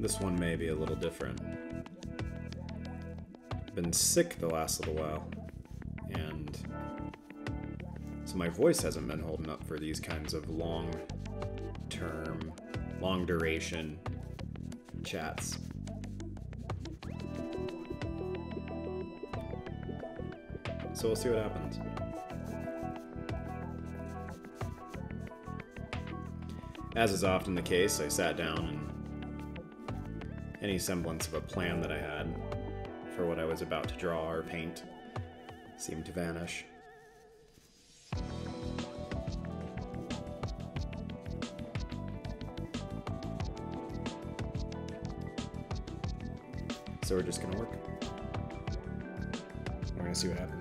This one may be a little different. Been sick the last little while, and so my voice hasn't been holding up for these kinds of long term, long duration chats. So we'll see what happens. As is often the case, I sat down and any semblance of a plan that I had for what I was about to draw or paint seemed to vanish. So we're just gonna work. We're gonna see what happens.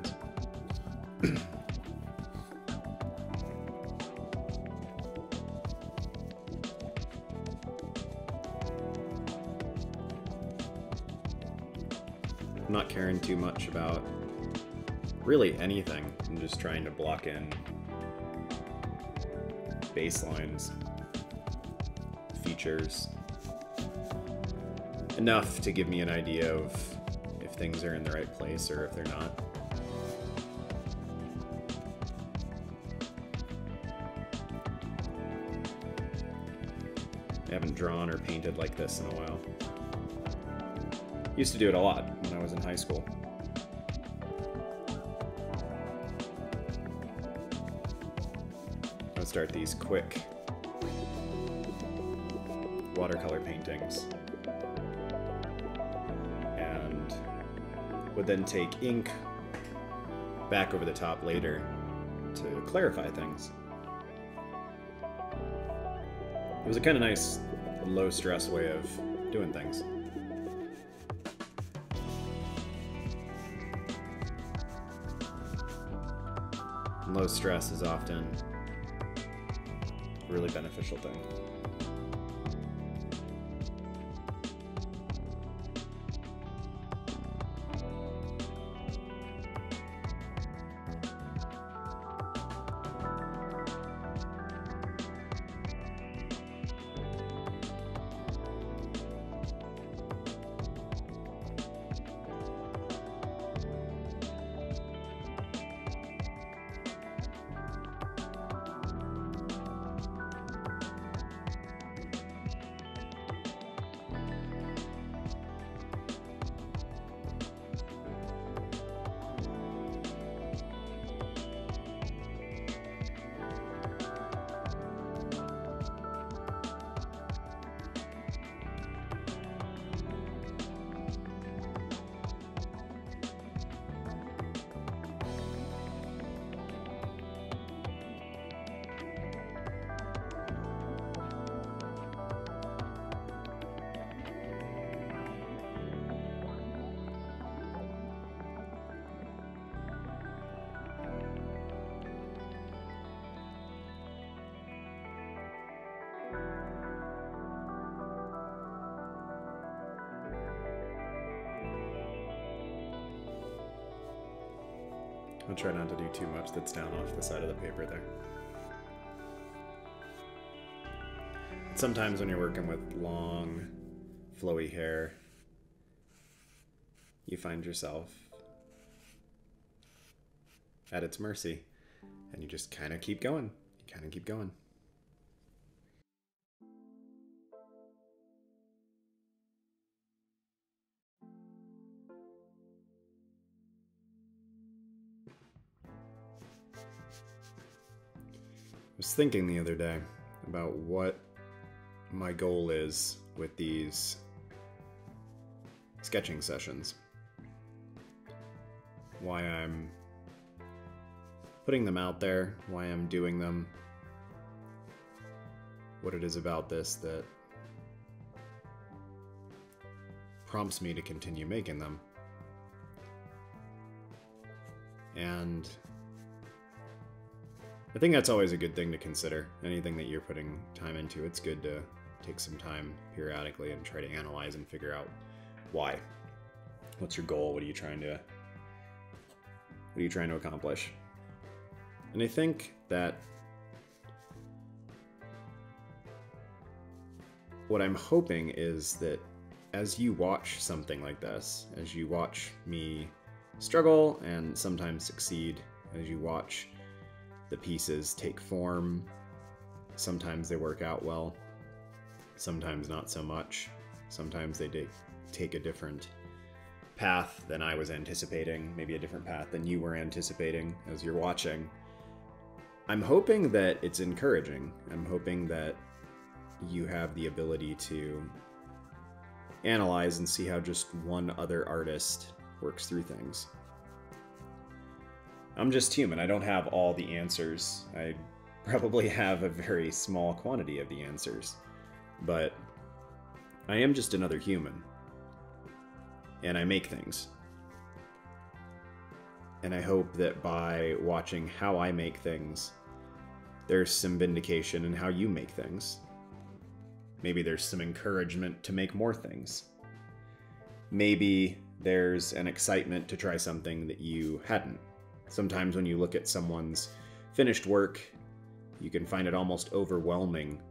Too much about really anything. I'm just trying to block in baselines, features, enough to give me an idea of if things are in the right place or if they're not. I haven't drawn or painted like this in a while. Used to do it a lot when I was in high school. Would start these quick watercolor paintings and would then take ink back over the top later to clarify things. It was a kind of nice low stress way of doing things. Low stress is often a really beneficial thing. I'll try not to do too much that's down off the side of the paper there. Sometimes when you're working with long, flowy hair, you find yourself at its mercy, and you just kind of keep going. You kind of keep going. Thinking the other day about what my goal is with these sketching sessions. Why I'm putting them out there, why I'm doing them, what it is about this that prompts me to continue making them. And I think that's always a good thing to consider. Anything that you're putting time into, it's good to take some time periodically and try to analyze and figure out why. What's your goal? What are you trying to what are you trying to accomplish? And I think that what I'm hoping is that as you watch something like this, as you watch me struggle and sometimes succeed, as you watch the pieces take form, sometimes they work out well, sometimes not so much, sometimes they take a different path than I was anticipating, maybe a different path than you were anticipating as you're watching. I'm hoping that it's encouraging. I'm hoping that you have the ability to analyze and see how just one other artist works through things. I'm just human. I don't have all the answers. I probably have a very small quantity of the answers. But I am just another human. And I make things. And I hope that by watching how I make things, there's some vindication in how you make things. Maybe there's some encouragement to make more things. Maybe there's an excitement to try something that you hadn't. Sometimes when you look at someone's finished work, you can find it almost overwhelming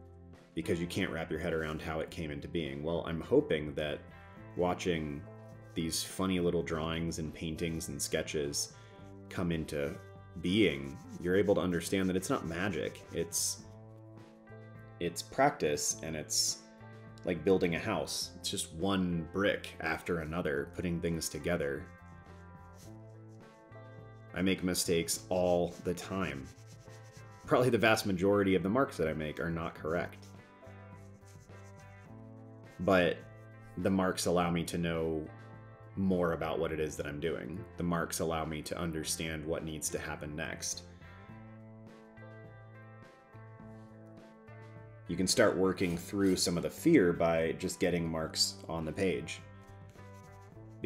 because you can't wrap your head around how it came into being. Well, I'm hoping that watching these funny little drawings and paintings and sketches come into being, you're able to understand that it's not magic. It's it's practice and it's like building a house. It's just one brick after another, putting things together. I make mistakes all the time. Probably the vast majority of the marks that I make are not correct. But the marks allow me to know more about what it is that I'm doing. The marks allow me to understand what needs to happen next. you can start working through some of the fear by just getting marks on the page.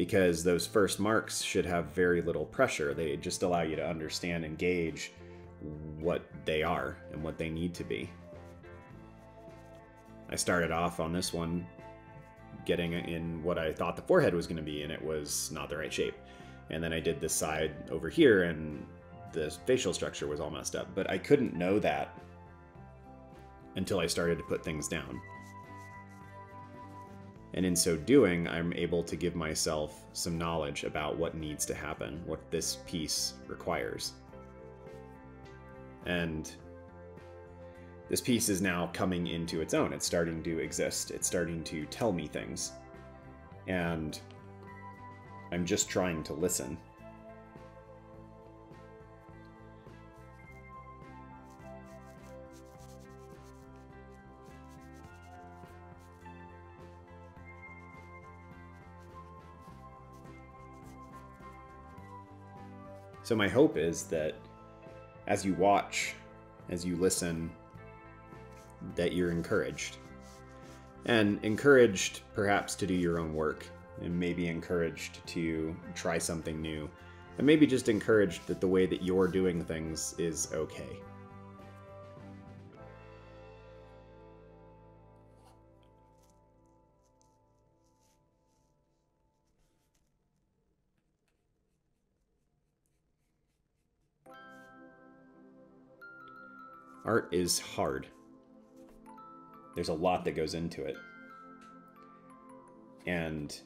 Because those first marks should have very little pressure. They just allow you to understand and gauge what they are and what they need to be. I started off on this one getting in what I thought the forehead was going to be, and it was not the right shape. And then I did this side over here, and the facial structure was all messed up. But I couldn't know that until I started to put things down. And in so doing, I'm able to give myself some knowledge about what needs to happen, what this piece requires. And this piece is now coming into its own. It's starting to exist. It's starting to tell me things. And I'm just trying to listen. So my hope is that as you watch, as you listen, that you're encouraged. And encouraged perhaps to do your own work, and maybe encouraged to try something new, and maybe just encouraged that the way that you're doing things is okay. Art is hard. There's a lot that goes into it. And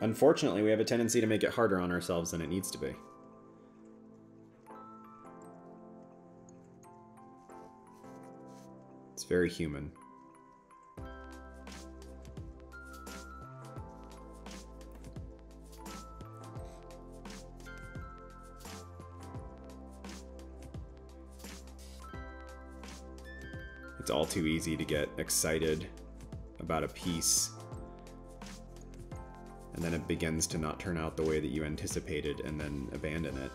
unfortunately, we have a tendency to make it harder on ourselves than it needs to be. It's very human. Too easy to get excited about a piece and then it begins to not turn out the way that you anticipated and then abandon it.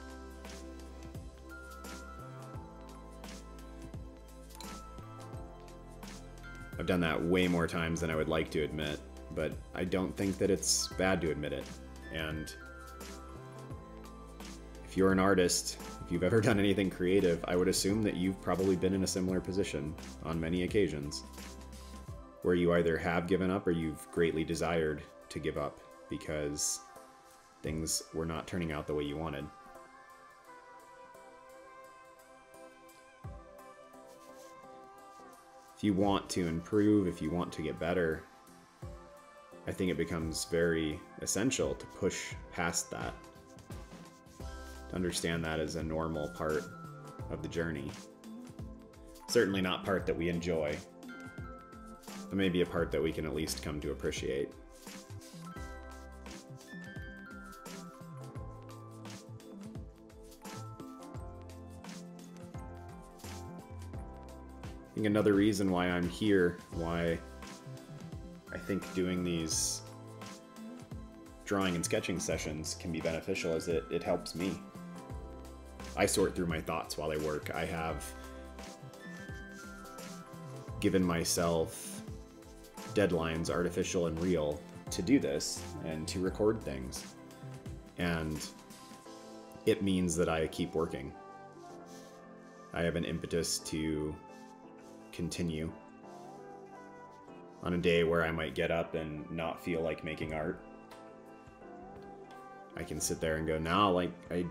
I've done that way more times than I would like to admit, but I don't think that it's bad to admit it. And if you're an artist if you've ever done anything creative, I would assume that you've probably been in a similar position on many occasions, where you either have given up or you've greatly desired to give up because things were not turning out the way you wanted. If you want to improve, if you want to get better, I think it becomes very essential to push past that. Understand that as a normal part of the journey. Certainly not part that we enjoy, but maybe a part that we can at least come to appreciate. I think another reason why I'm here, why I think doing these drawing and sketching sessions can be beneficial is it, it helps me. I sort through my thoughts while I work. I have given myself deadlines, artificial and real, to do this and to record things. And it means that I keep working. I have an impetus to continue on a day where I might get up and not feel like making art. I can sit there and go, now, like, I,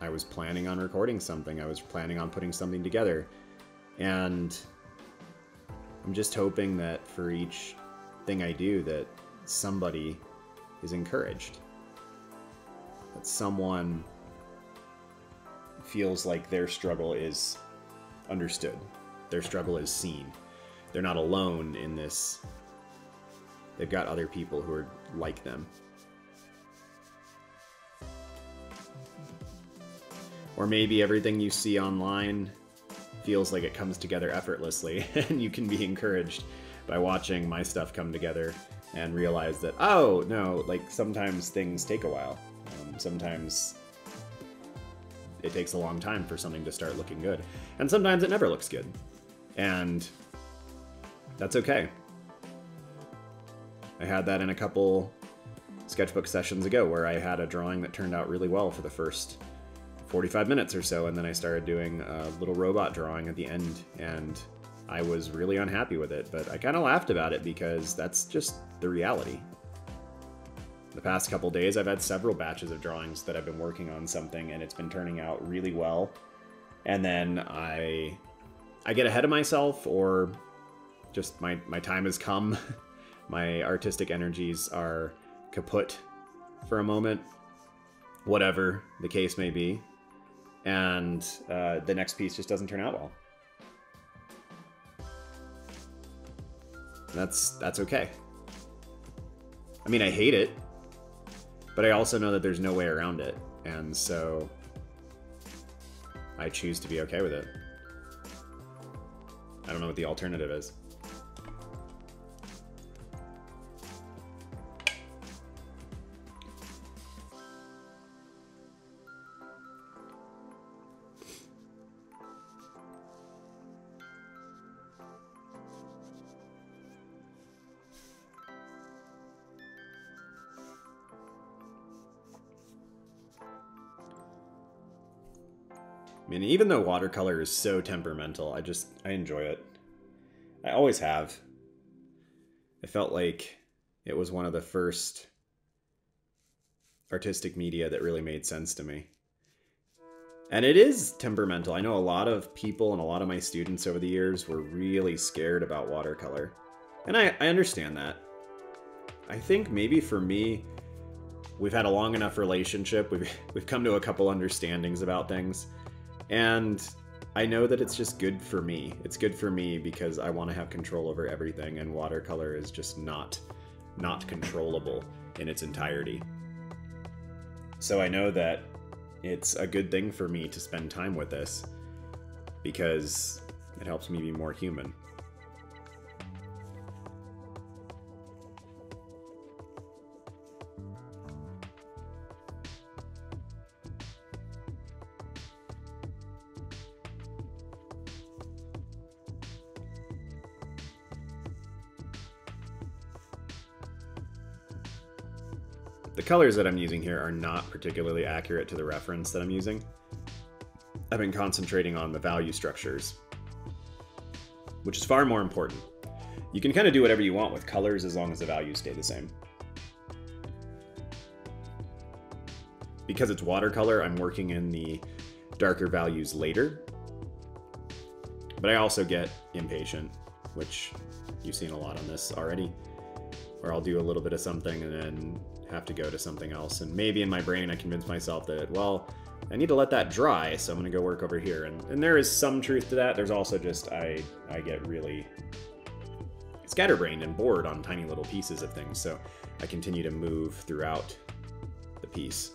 I was planning on recording something. I was planning on putting something together. And I'm just hoping that for each thing I do that somebody is encouraged. That someone feels like their struggle is understood. Their struggle is seen they're not alone in this. They've got other people who are like them. Or maybe everything you see online feels like it comes together effortlessly, and you can be encouraged by watching my stuff come together and realize that, oh, no, like sometimes things take a while. Um, sometimes it takes a long time for something to start looking good. And sometimes it never looks good. And that's okay. I had that in a couple sketchbook sessions ago where I had a drawing that turned out really well for the first 45 minutes or so, and then I started doing a little robot drawing at the end, and I was really unhappy with it, but I kind of laughed about it because that's just the reality. The past couple days, I've had several batches of drawings that I've been working on something, and it's been turning out really well. And then I, I get ahead of myself, or just my, my time has come. my artistic energies are kaput for a moment, whatever the case may be. And uh, the next piece just doesn't turn out well. That's that's okay. I mean, I hate it, but I also know that there's no way around it, and so I choose to be okay with it. I don't know what the alternative is. I mean, even though watercolor is so temperamental, I just, I enjoy it. I always have. I felt like it was one of the first artistic media that really made sense to me. And it is temperamental. I know a lot of people and a lot of my students over the years were really scared about watercolor. And I, I understand that. I think maybe for me, we've had a long enough relationship. We've, we've come to a couple understandings about things and I know that it's just good for me. It's good for me because I want to have control over everything, and watercolor is just not not controllable in its entirety. So I know that it's a good thing for me to spend time with this because it helps me be more human. Colors that I'm using here are not particularly accurate to the reference that I'm using. I've been concentrating on the value structures, which is far more important. You can kind of do whatever you want with colors as long as the values stay the same. Because it's watercolor, I'm working in the darker values later. But I also get impatient, which you've seen a lot on this already or I'll do a little bit of something and then have to go to something else. And maybe in my brain, I convince myself that, well, I need to let that dry, so I'm gonna go work over here. And, and there is some truth to that. There's also just, I, I get really scatterbrained and bored on tiny little pieces of things, so I continue to move throughout the piece.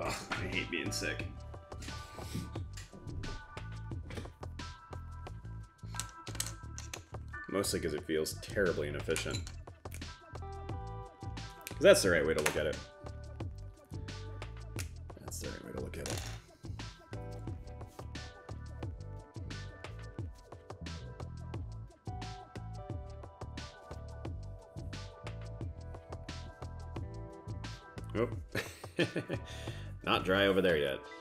Ugh, I hate being sick. Mostly because it feels terribly inefficient. Because that's the right way to look at it. Over there yet.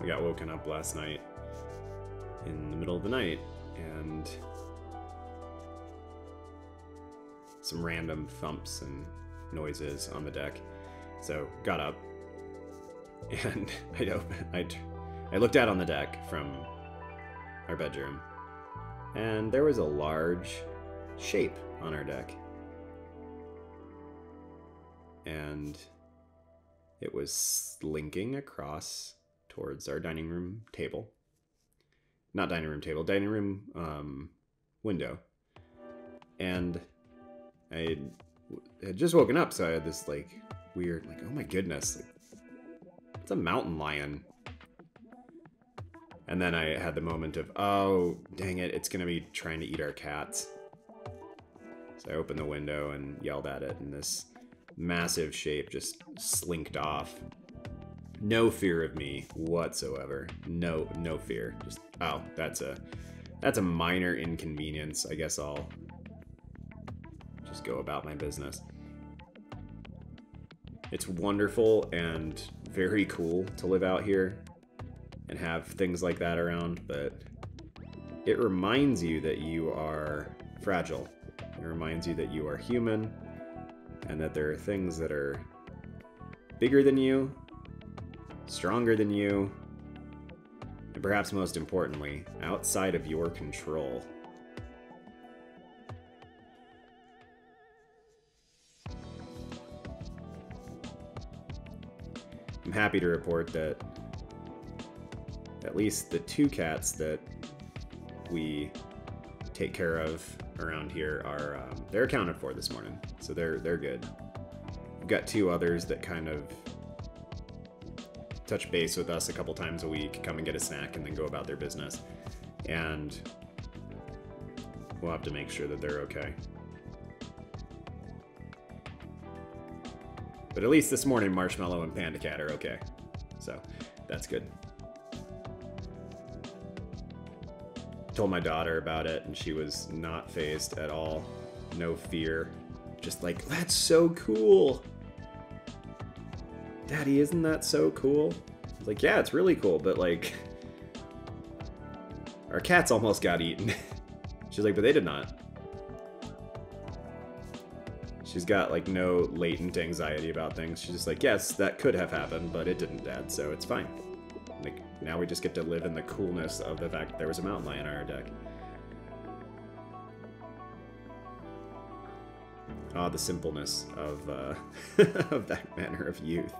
We got woken up last night in the middle of the night and some random thumps and noises on the deck. So got up and I opened, I, I looked out on the deck from our bedroom and there was a large shape on our deck. And it was slinking across towards our dining room table. Not dining room table, dining room um, window. And I had just woken up, so I had this like weird, like, oh my goodness, like, it's a mountain lion. And then I had the moment of, oh, dang it, it's gonna be trying to eat our cats. So I opened the window and yelled at it, and this massive shape just slinked off no fear of me whatsoever. No, no fear. Just oh, that's a that's a minor inconvenience. I guess I'll just go about my business. It's wonderful and very cool to live out here and have things like that around, but it reminds you that you are fragile. It reminds you that you are human and that there are things that are bigger than you stronger than you, and perhaps most importantly, outside of your control. I'm happy to report that at least the two cats that we take care of around here are um, they're accounted for this morning, so they're they're good. We've got two others that kind of touch base with us a couple times a week, come and get a snack, and then go about their business. And we'll have to make sure that they're okay. But at least this morning, Marshmallow and Panda Cat are okay. So that's good. Told my daughter about it, and she was not fazed at all. No fear. Just like, that's so cool. Daddy, isn't that so cool? Like, yeah, it's really cool, but like, our cats almost got eaten. She's like, but they did not. She's got like no latent anxiety about things. She's just like, yes, that could have happened, but it didn't, Dad, so it's fine. Like, now we just get to live in the coolness of the fact that there was a mountain lion on our deck. Ah, the simpleness of, uh, of that manner of youth.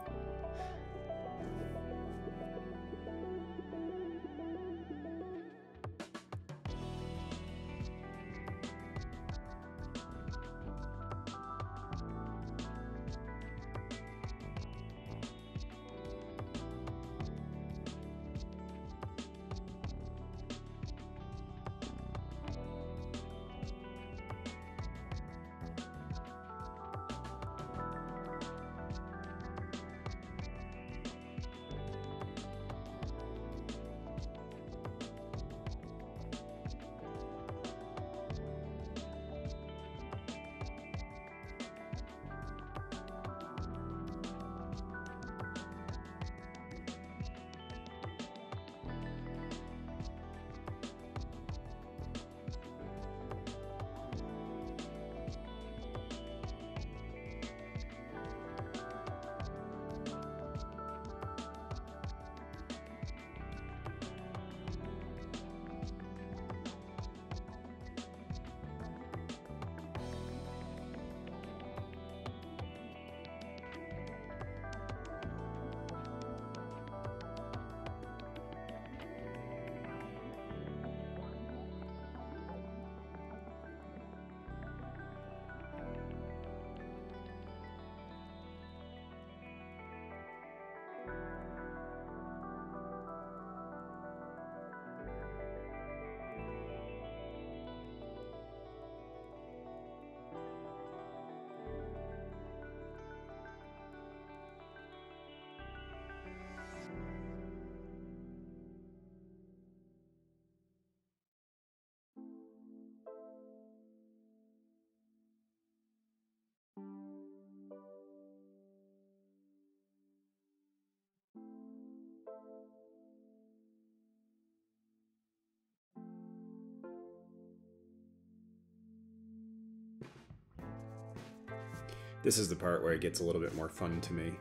This is the part where it gets a little bit more fun to me.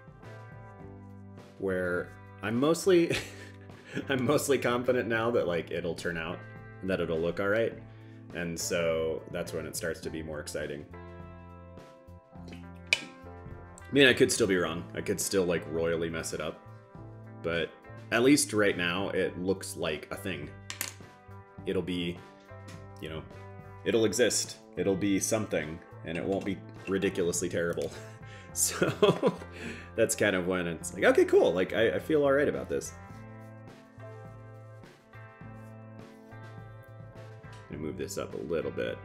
Where I'm mostly I'm mostly confident now that like it'll turn out and that it'll look all right. And so that's when it starts to be more exciting. I mean, I could still be wrong. I could still like royally mess it up. But at least right now it looks like a thing. It'll be, you know, it'll exist. It'll be something and it won't be ridiculously terrible. So that's kind of when it's like, okay, cool. Like, I, I feel all right about this. Let me move this up a little bit.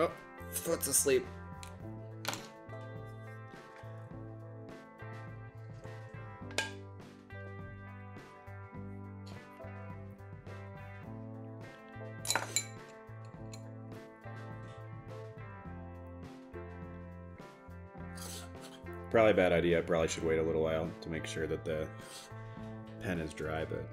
Oh, foot's asleep. Probably a bad idea. I probably should wait a little while to make sure that the pen is dry, but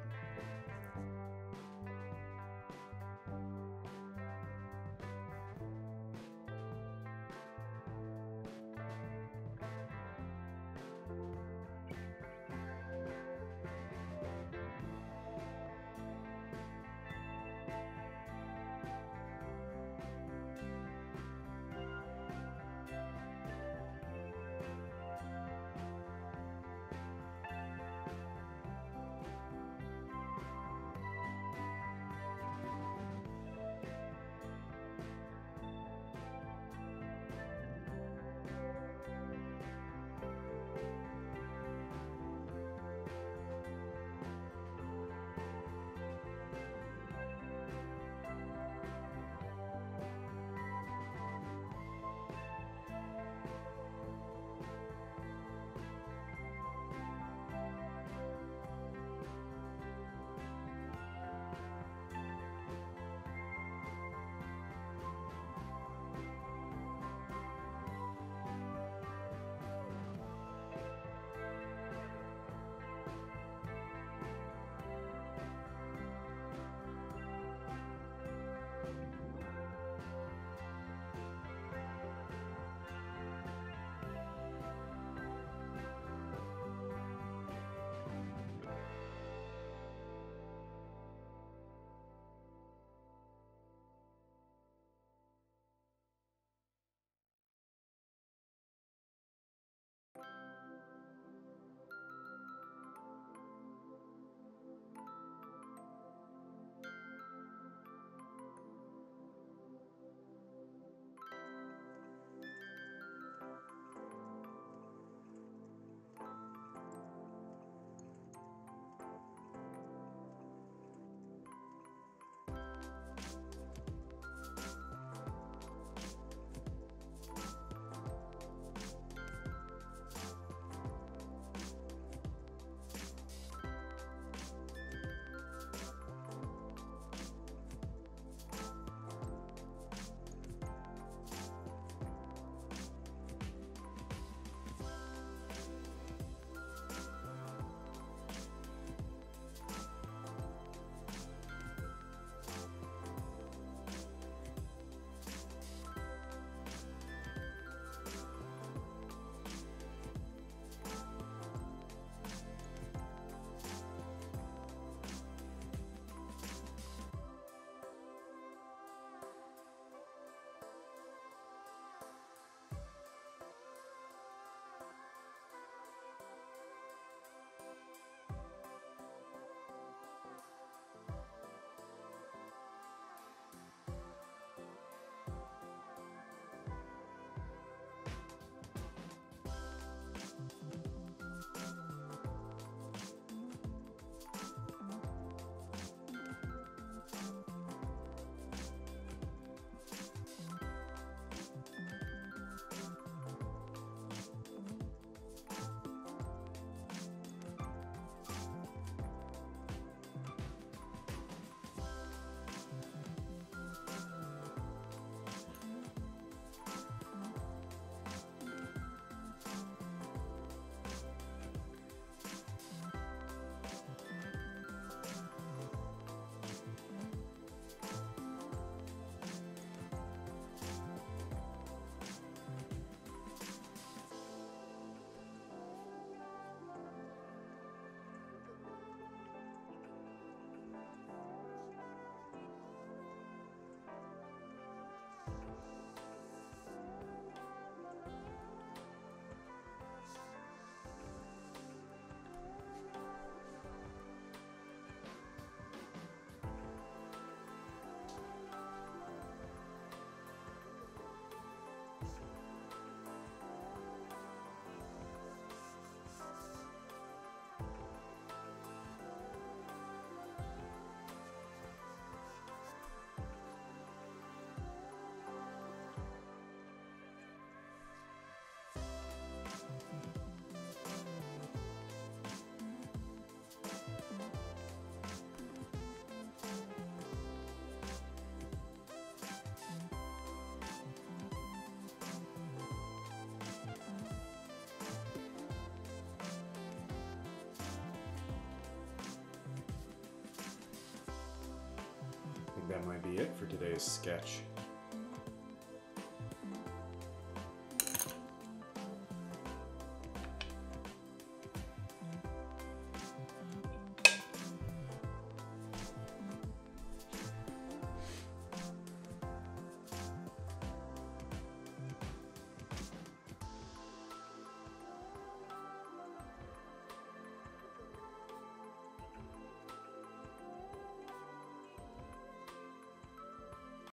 that might be it for today's sketch.